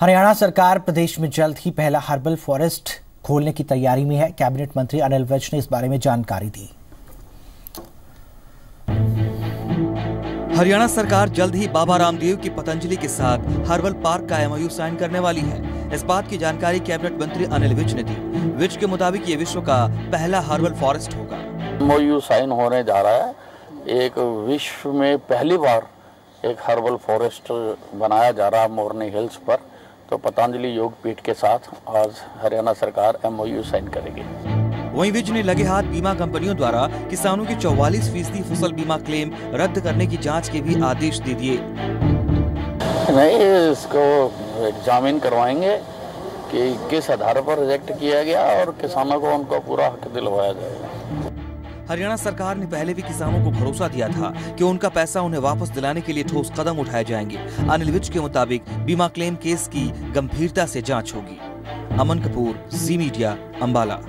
हरियाणा सरकार प्रदेश में जल्द ही पहला हर्बल फॉरेस्ट खोलने की तैयारी में है। कैबिनेट मंत्री अनिल विज ने इस बारे में जानकारी दी। हरियाणा सरकार जल्द ही बाबा रामदेव की पतंजलि के साथ हर्बल पार्क का एमओयू साइन करने वाली है। इस बात की जानकारी कैबिनेट मंत्री अनिल विज ने दी। विज के मुताबिक ये विश्व का पहला हर्बल फॉरेस्ट होगा। एमओयू साइन होने जा रहा है। एक विश्व में पहली बार एक हर्बल फॉरेस्ट बनाया जा रहा है मोरनी हिल्स पर। तो पतंजलि योग पीठ के साथ आज हरियाणा सरकार एमओयू साइन करेगी। वहीं विज ने लगे हाथ बीमा कंपनियों द्वारा किसानों की 44 फ़ीसदी फ़सल बीमा क्लेम रद्द करने की जाँच के भी आदेश दे दिए। नहीं इसको एग्जामिन करवाएँगे कि किस आधार पर रिजेक्ट किया गया और किसानों को उनका पूरा हक दिलवाया जाएगा। हरियाणा सरकार ने पहले भी किसानों को भरोसा दिया था कि उनका पैसा उन्हें वापस दिलाने के लिए ठोस कदम उठाए जाएँगे। अनिल विज के मुताबिक बीमा क्लेम केस की गंभीरता से जाँच होगी। अमन कपूर जी मीडिया, अंबाला।